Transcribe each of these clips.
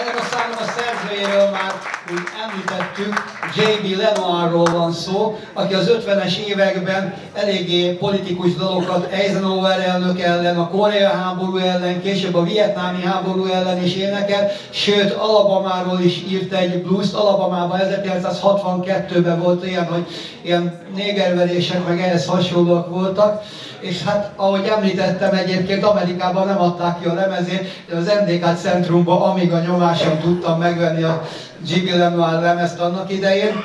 Ennek a számnak a szerzőjéről már úgy említettük, J.B. Lenoirról van szó, aki az 50-es években eléggé politikus dolgokat Eisenhower elnök ellen, a Korea háború ellen, később a vietnámi háború ellen is énekel, sőt Alabamáról is írt egy blues Alabamában 1962-ben volt ilyen, hogy ilyen négerverések meg ehhez hasonlóak voltak és hát ahogy említettem egyébként Amerikában nem adták ki a lemezét, de az NDK centrumban amíg a nyomásom tudtam megvenni a Jiggy Lenoir lemezt annak idején,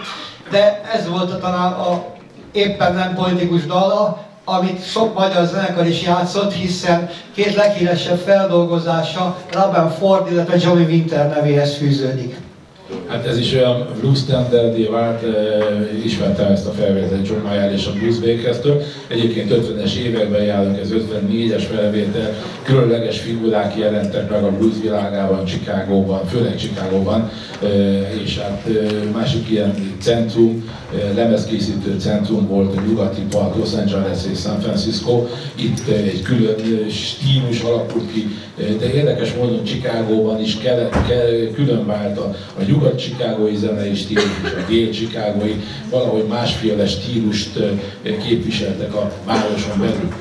de ez volt talán a éppen nem politikus dala, amit sok magyar zenekar is játszott, hiszen két leghíresebb feldolgozása Robin Ford, illetve Johnny Winter nevéhez fűződik. Hát ez is olyan blues standardé vált, e, ismerte ezt a felvételt John Mayer és a Blues Bakers-től. Egyébként 50-es években járunk, ez 54-es felvétel, különleges figurák jelentek meg a blues világában, Chicagóban, főleg Chicagóban, e, és hát e, másik ilyen centrum, lemezkészítő centrum volt a nyugati part, Los Angeles és San Francisco. Itt egy külön stílus alakult ki, de érdekes módon Chicagóban is kele, ke, külön vált a, a nyugat-csikágói zenei stílus a dél-csikágói valahogy másféle stílust képviseltek a városon belül.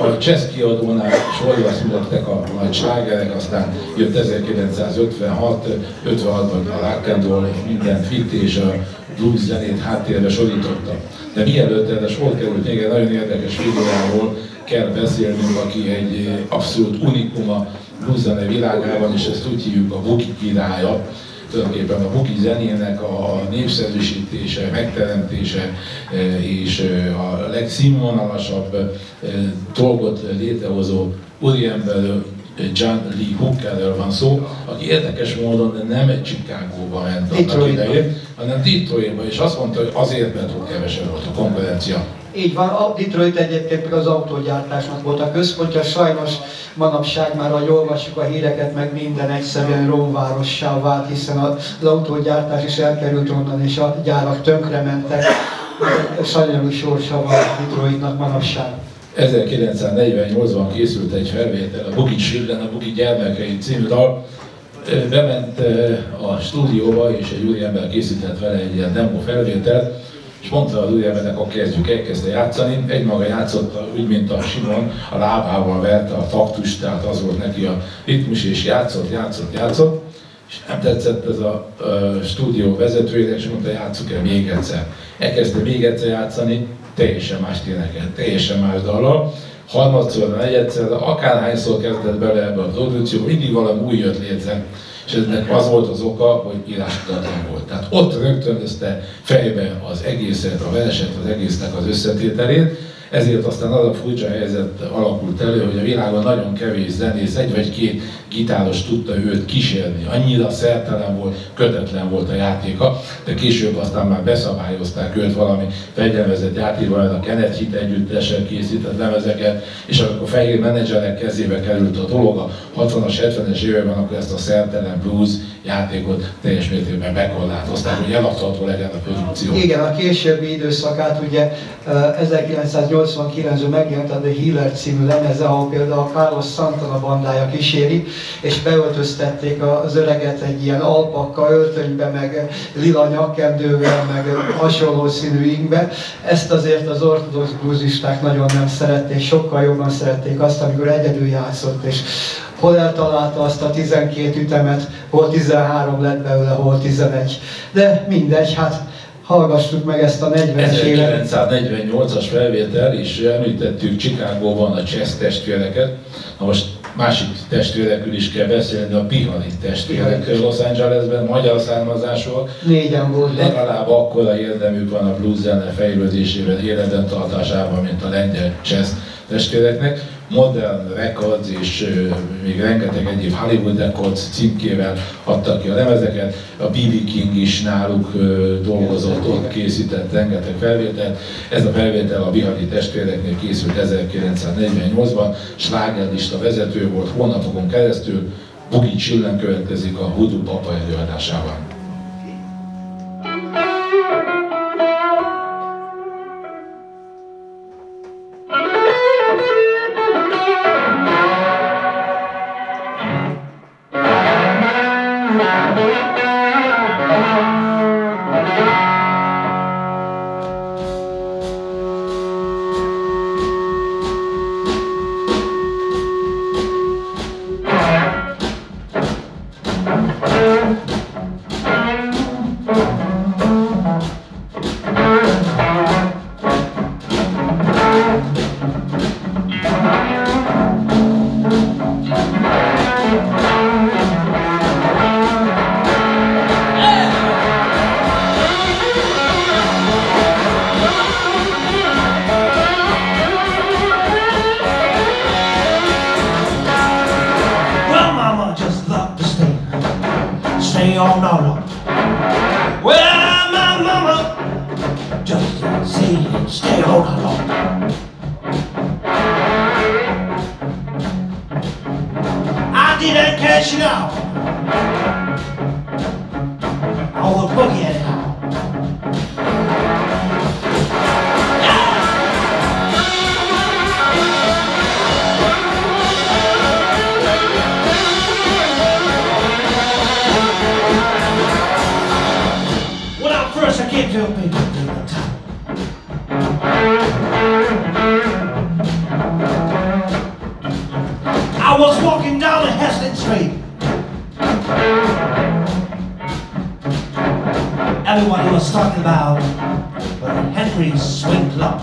A Csesz kiadónál sorra születtek a nagy slágerek, aztán jött 1956, 56-ban a Rock minden fit és a blues zenét háttérbe sorította. De mielőtt erre sor került, még egy nagyon érdekes figuráról kell beszélnünk, aki egy abszolút unikum a blues zene világában, és ezt úgy hívjuk a Buki királya, tulajdonképpen a buki zenének a népszerűsítése, megteremtése e, és e, a legszínvonalasabb e, dolgot létrehozó úriemberről, John Lee Hookerről van szó, aki érdekes módon nem egy Chicagóba ment annak idején, hanem Detroitba, és azt mondta, hogy azért, mert ott kevesebb volt a konkurencia. Így van, a Detroit egyébként az autógyártásnak volt a központja, sajnos manapság már, ahogy olvassuk a híreket, meg minden egyszerűen romvárossá vált, hiszen az autógyártás is elkerült onnan, és a gyárak tönkrementek. Sajnáló sorsa van Detroitnak manapság. 1948-ban készült egy felvétel, a Buki Sillen, a Buki gyermekei című dal. Bement a stúdióba, és egy úri ember készített vele egy ilyen demo felvételt, és mondta az úriembernek, akkor kezdjük, elkezdte játszani. Egymaga játszott, úgy, mint a Simon, a lábával verte a taktust, tehát az volt neki a ritmus, és játszott, játszott, játszott. És nem tetszett ez a, a stúdió vezetőjének, és mondta, játsszuk el még egyszer. Elkezdte még egyszer játszani, teljesen más énekelt, teljesen más dallal. Harmadszor, negyedszer, de akárhányszor kezdett bele ebbe a produkció, mindig valami új jött létre és ennek az volt az oka, hogy írástudatlan volt. Tehát ott rögtönözte fejbe az egészet, a verset, az egésznek az összetételét, ezért aztán az a furcsa helyzet alakult elő, hogy a világon nagyon kevés zenész, egy vagy két gitáros tudta őt kísérni. Annyira szertelen volt, kötetlen volt a játéka, de később aztán már beszabályozták őt valami fegyelmezett játékban, a Kenneth Hit együttesen készített lemezeket, és amikor fehér menedzserek kezébe került a dolog a 60-as, 70-es években, akkor ezt a szertelen blues játékot teljes mértékben bekorlátozták, hogy eladható legyen a produkció. Igen, a későbbi időszakát ugye 1989-ben megjelent a The Healer című lemeze, ahol például a Carlos Santana bandája kíséri, és beöltöztették az öreget egy ilyen alpakka öltönybe, meg lila nyakkendővel, meg hasonló színű ingbe. Ezt azért az ortodox bluesisták nagyon nem szerették, sokkal jobban szerették azt, amikor egyedül játszott, és hol eltalálta azt a 12 ütemet, hol 13 lett belőle, hol 11. De mindegy, hát hallgassuk meg ezt a 40-es évet. 1948-as felvétel, és említettük Csikágóban a Chess testvéreket. Na most másik testvérekről is kell beszélni, a Pihani testvérekről Los Angelesben, magyar származásúak. Négyen volt. Legalább akkora érdemük van a blues zene fejlődésében, életben tartásában, mint a lengyel Chess testvéreknek. Modern Records és még rengeteg egyéb Hollywood Records címkével adtak ki a lemezeket. A B.B. King is náluk dolgozott, ott készített rengeteg felvételt. Ez a felvétel a Bihari testvéreknél készült 1948-ban, slágerlista vezető volt hónapokon keresztül, Bugi Csillen következik a Hudu Papa know what he was talking about, but Henry swing low.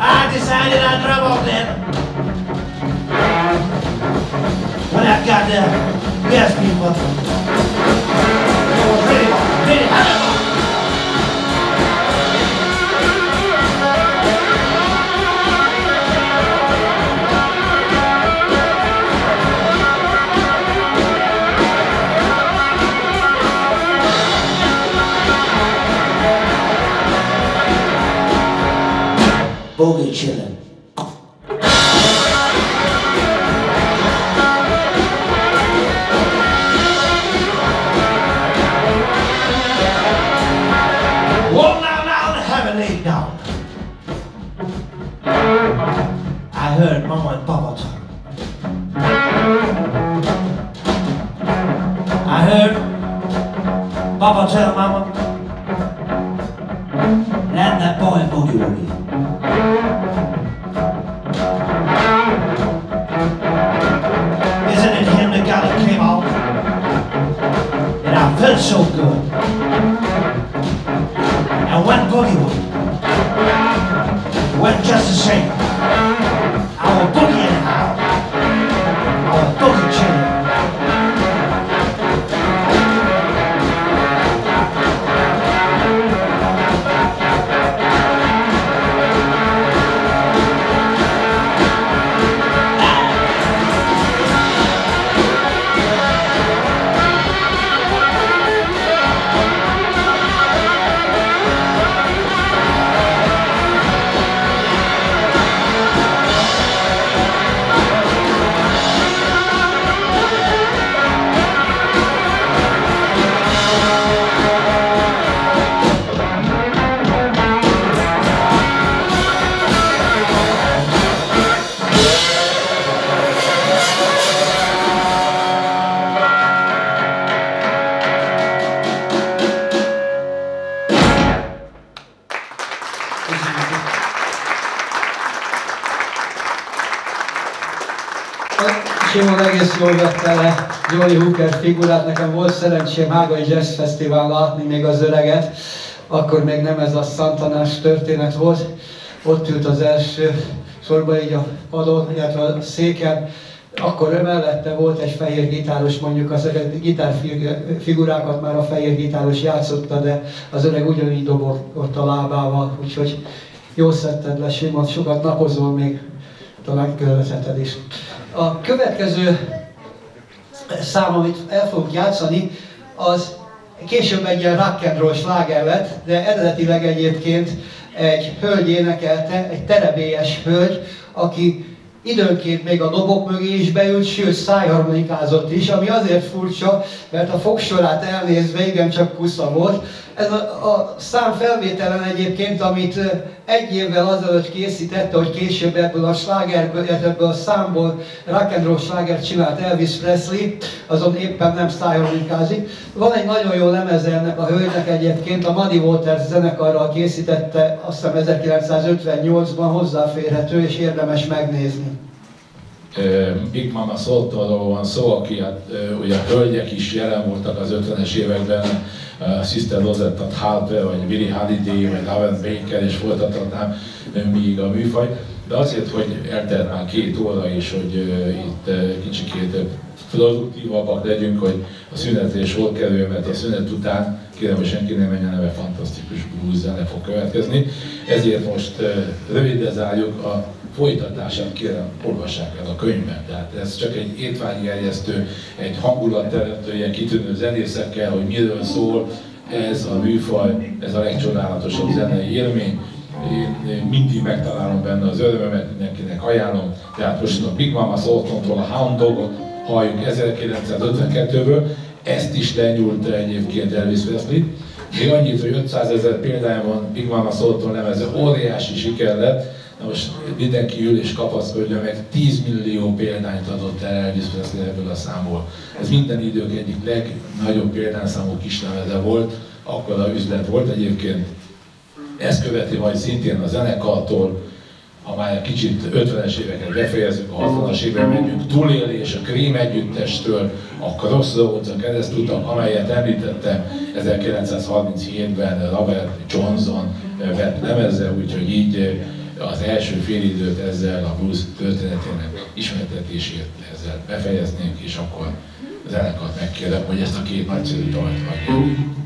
I decided I'd drop off there. When I got there, yes, people. Jól Johnny Hooker figurát. Nekem volt szerencsém Hágai Jazz Fesztivál látni még az öreget. Akkor még nem ez a Szantanás történet volt. Ott ült az első sorban így a padon, illetve a széken. Akkor mellette volt egy fehér gitáros, mondjuk az öreg gitárfigurákat már a fehér gitáros játszotta, de az öreg ugyanígy dobott ott a lábával, úgyhogy jó szedted le, Simon, sokat napozol még, talán követheted is. A következő szám, amit el fogunk játszani, az később egy ilyen rock and roll sláger lett, de eredetileg egyébként egy hölgy énekelte, egy terebélyes hölgy, aki időnként még a dobok mögé is beült, sőt szájharmonikázott is, ami azért furcsa, mert a fogsorát elnézve igencsak kusza volt. Ez a, a szám felvételen egyébként, amit egy évvel azelőtt készítette, hogy később ebből a slágerből, ebből a számból rock and roll slágert csinált Elvis Presley, azon éppen nem szájharmonikázik. Van egy nagyon jó lemeze ennek a hölgynek egyébként, a Muddy Waters zenekarral készítette, azt hiszem 1958-ban hozzáférhető és érdemes megnézni. Big Mama Soltonról van szó, aki hát, ugye a hölgyek is jelen voltak az 50-es években, Sister Rosetta Harper, vagy Billy Holiday, vagy Laverne Baker, és folytathatnám még a műfaj. De azért, hogy eltelt már két óra, és hogy itt kicsikét produktívabbak legyünk, hogy a szünetre is volt kerül, mert a szünet után kérem, hogy senki nem menjen, mert fantasztikus blues zene fog következni. Ezért most rövidre zárjuk a folytatását kérem, olvassák el a könyvben. Tehát ez csak egy étvágyi egy hangulatteremtő, ilyen kitűnő zenészekkel, hogy miről szól ez a műfaj, ez a legcsodálatosabb zenei élmény. Én mindig megtalálom benne az örömömet, mindenkinek ajánlom. Tehát most a Big Mama Sultantól a Hound Dogot halljuk 1952-ből, ezt is lenyúlt egyébként Elvis Presley. Még annyit, hogy 500 ezer példányban Big Mama Sultan lemeze óriási siker lett, Na most mindenki ül és kapaszkodja meg, 10 millió példányt adott el Elvis Presley ebből a számból. Ez minden idők egyik legnagyobb példányszámú kislemeze volt, akkor a üzlet volt egyébként. Ezt követi majd szintén a zenekartól, egy kicsit 50-es éveket befejezzük, a 60-as években megyünk túlélés, a Krém együttestől, a Crossroads, a keresztutak, amelyet említette 1937-ben Robert Johnson vett lemezze, úgyhogy így az első félidőt ezzel a blues történetének ismertetését ezzel befejeznénk, és akkor az zenekart megkérdem, hogy ezt a két nagyszerű dalt adjuk.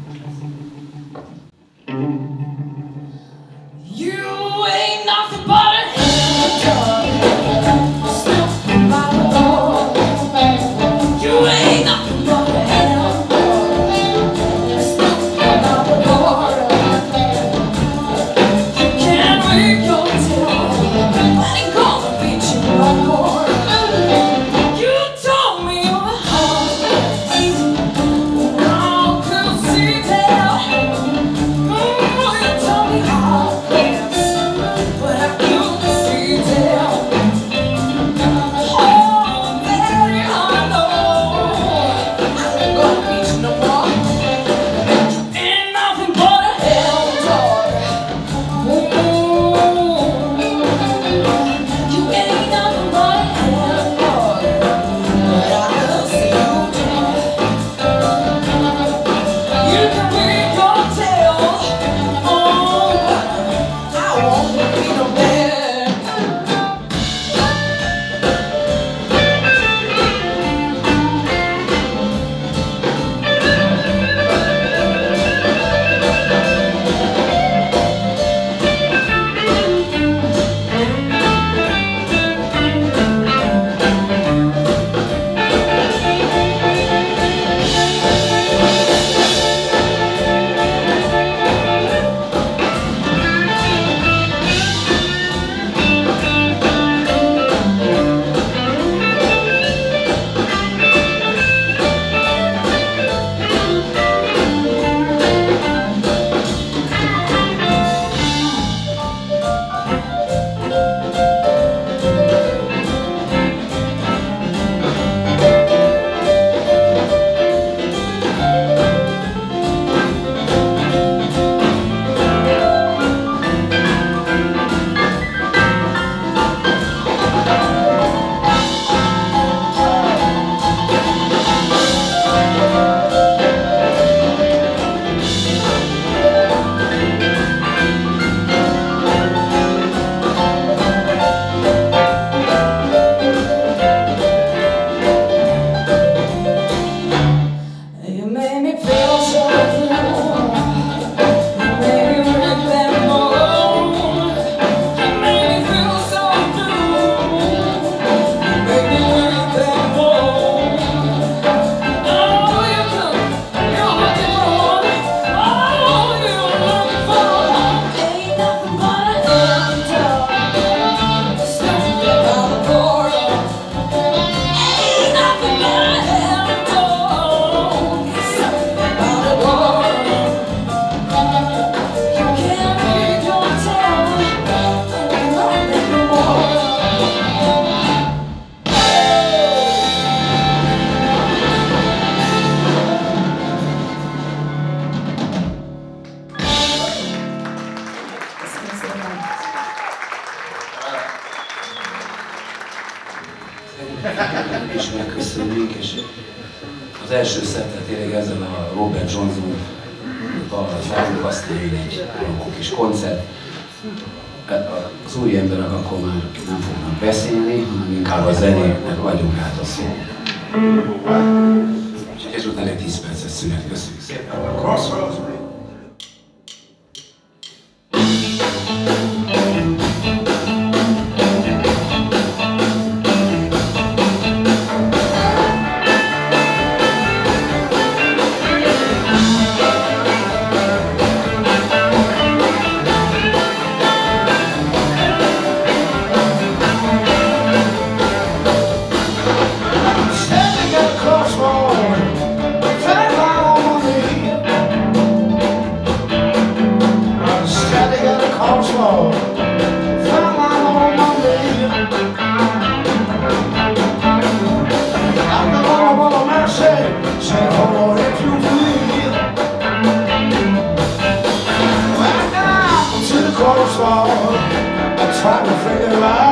wrong I try to figure out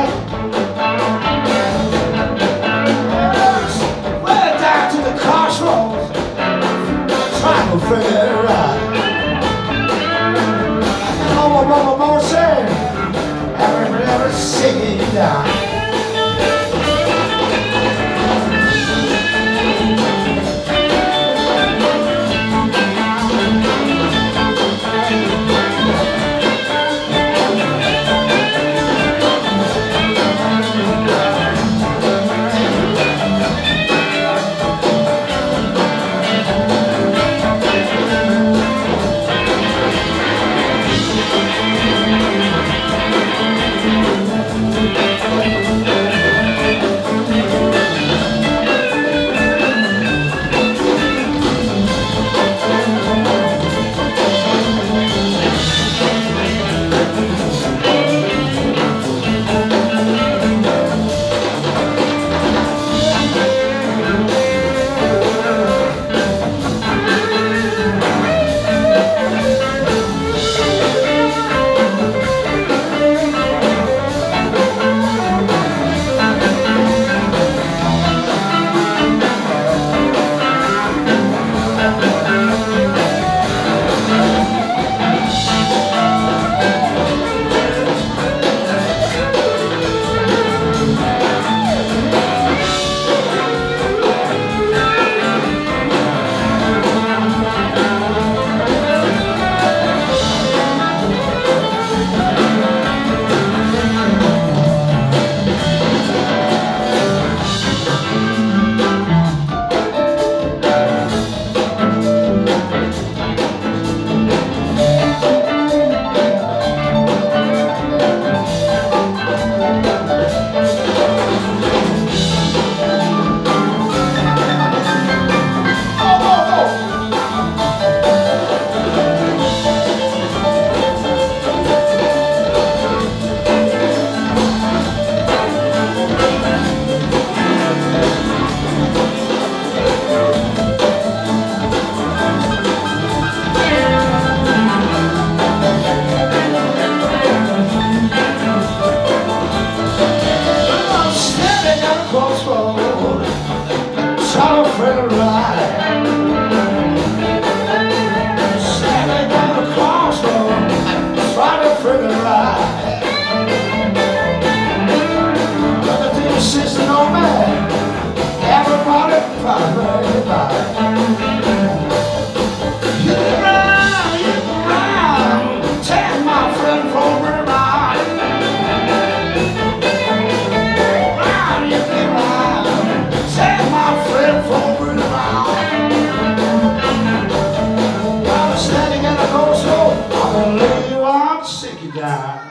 que it down.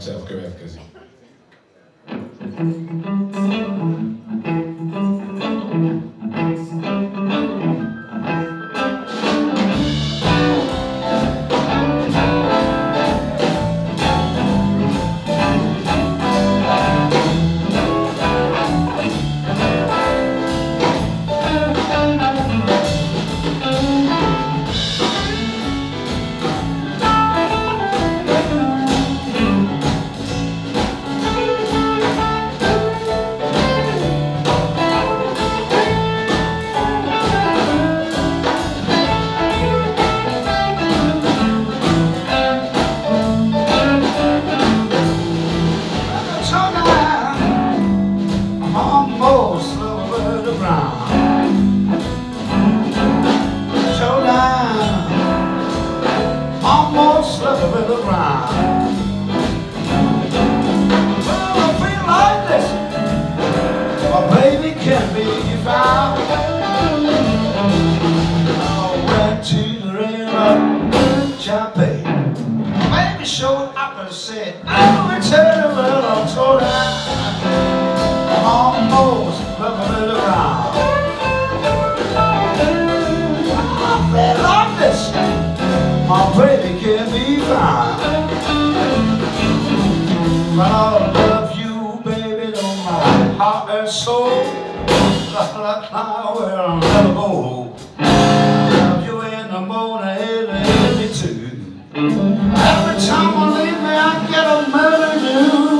south korea because showed up and said, I'm a gentleman of Torah. Almost bubbling around. I fell off this. My baby can be found. But I love you, baby, don't mind. Heart and soul. La la la, well. I'm gonna leave I get a murder you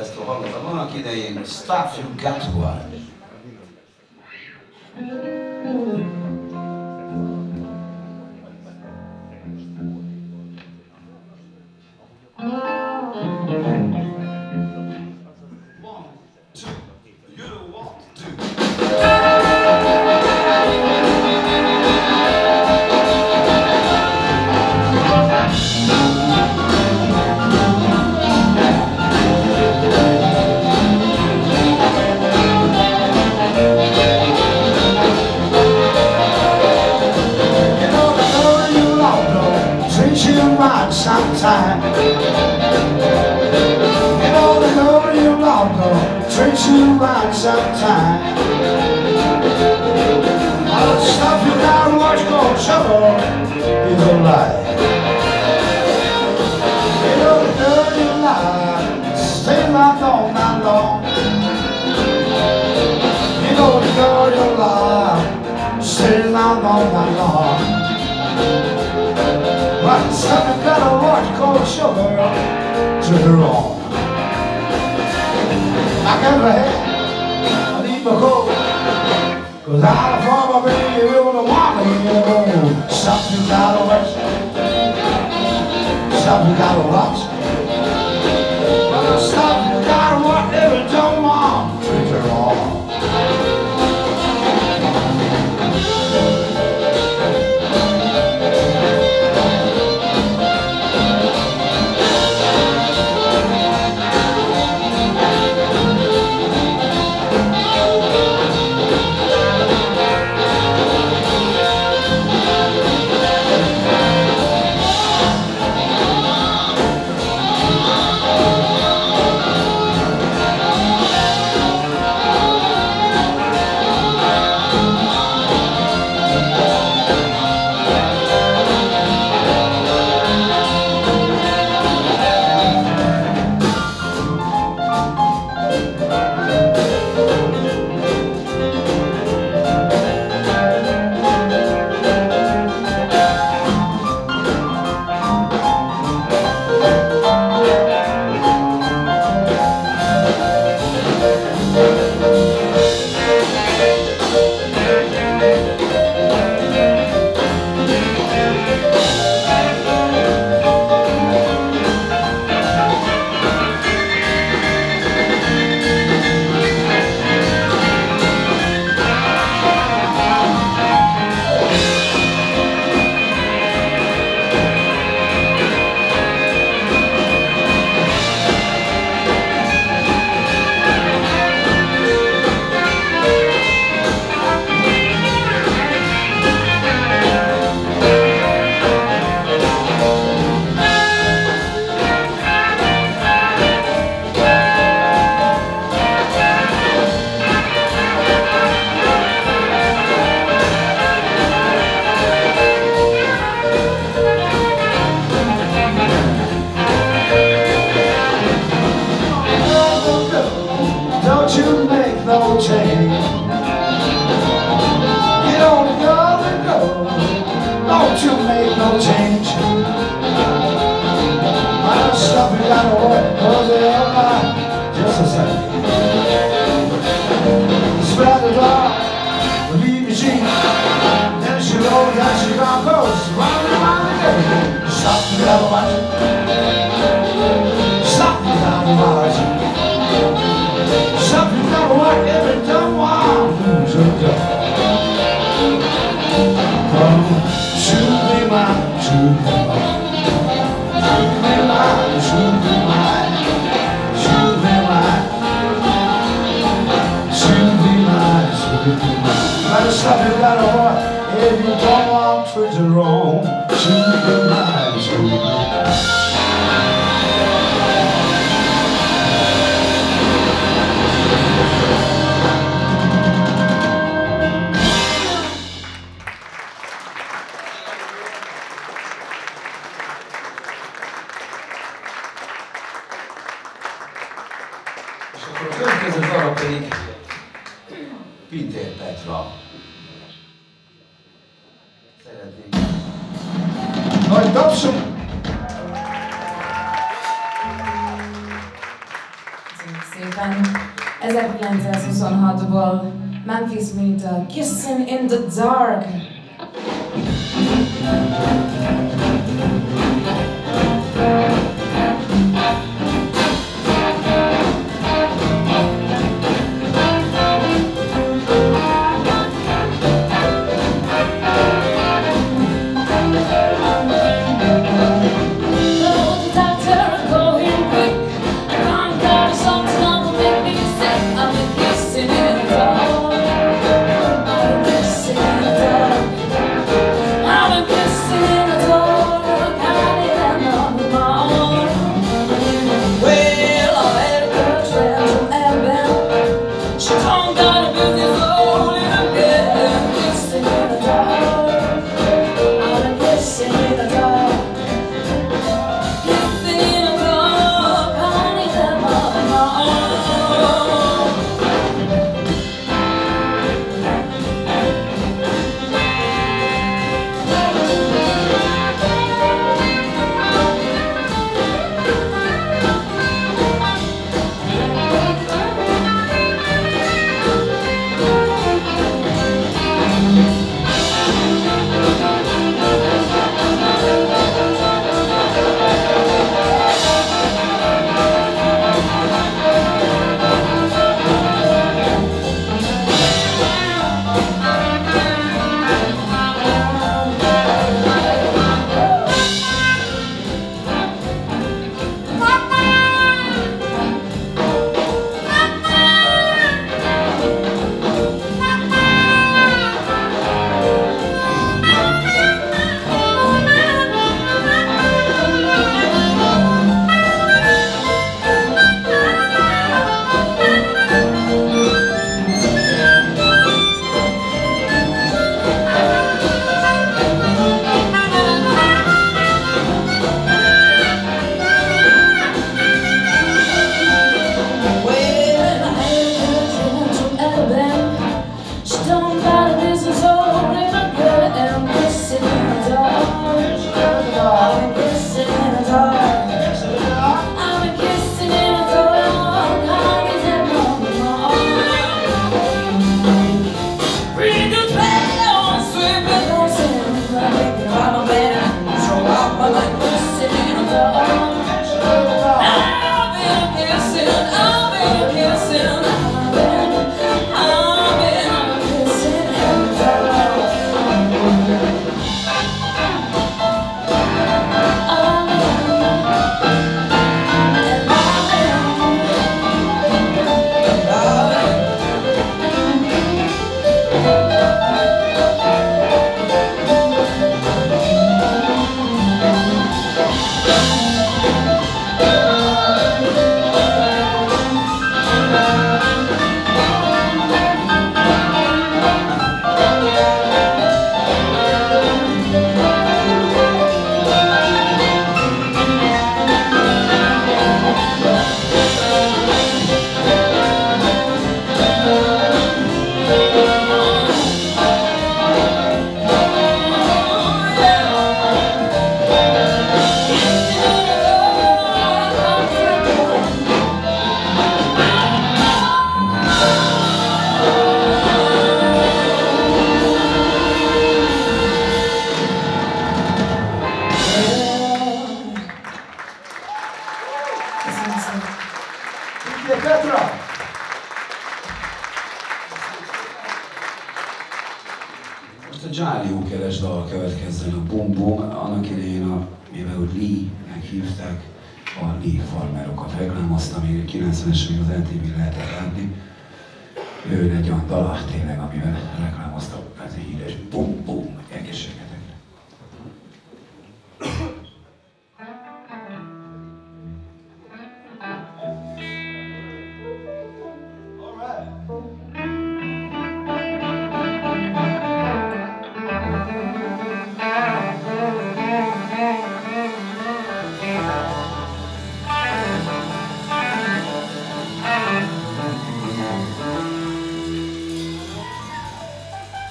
Ezt a hallottam annak idején, Stuff You Got adoption. Köszönjük szépen. 1926-ból Memphis Minta Kissing in the Dark.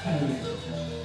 Amém.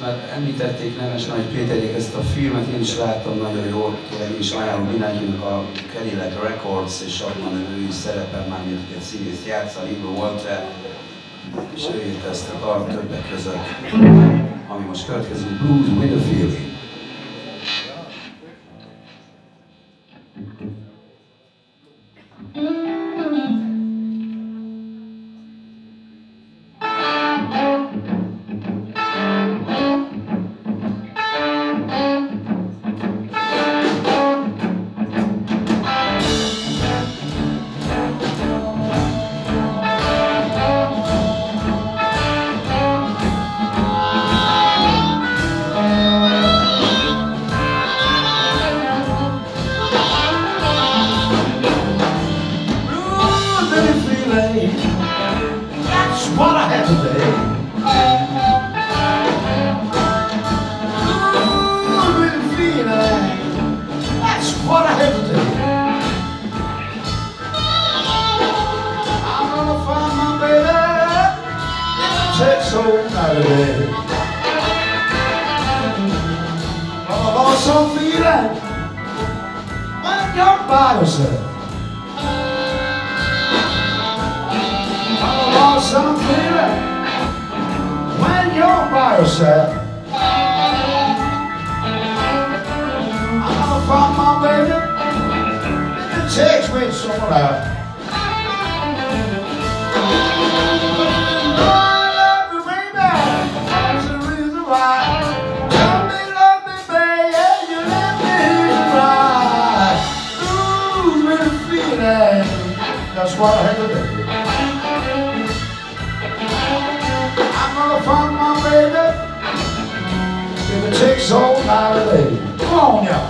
már említették Nemes Nagy Péterék ezt a filmet, én is láttam nagyon jól, tényleg is ajánlom mindenkinek a Cadillac Records, és abban ő is szerepel már, mint egy színész játsza, Libro Walter, és ő írta ezt a dal többek között, ami most következik, Blues with a Feeling. What I had to do. I'm gonna find my baby if it takes all night day. Come on, y'all.